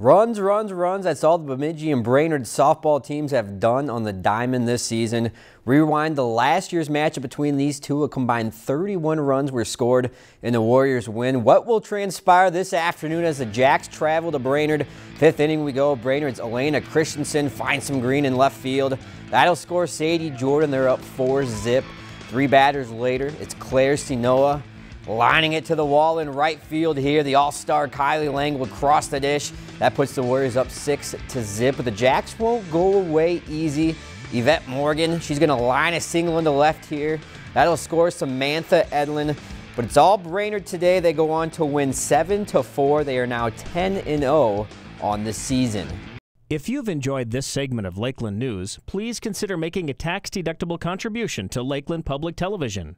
Runs, runs, runs. That's all the Bemidji and Brainerd softball teams have done on the diamond this season. Rewind the last year's matchup between these two. A combined 31 runs were scored in the Warriors win. What will transpire this afternoon as the Jacks travel to Brainerd? Fifth inning we go. Brainerd's Elena Christensen finds some green in left field. That'll score Sadie Jordan. They're up four zip. Three batters later, it's Claire Sinoa lining it to the wall in right field here. The all-star Kylie Lang will cross the dish. That puts the Warriors up six to zip, but the Jacks won't go away easy. Yvette Morgan, she's going to line a single into left here. That'll score Samantha Edlin. But it's all Brainerd today. They go on to win 7 to 4. They are now 10 0 on the season. If you've enjoyed this segment of Lakeland News, please consider making a tax-deductible contribution to Lakeland Public Television.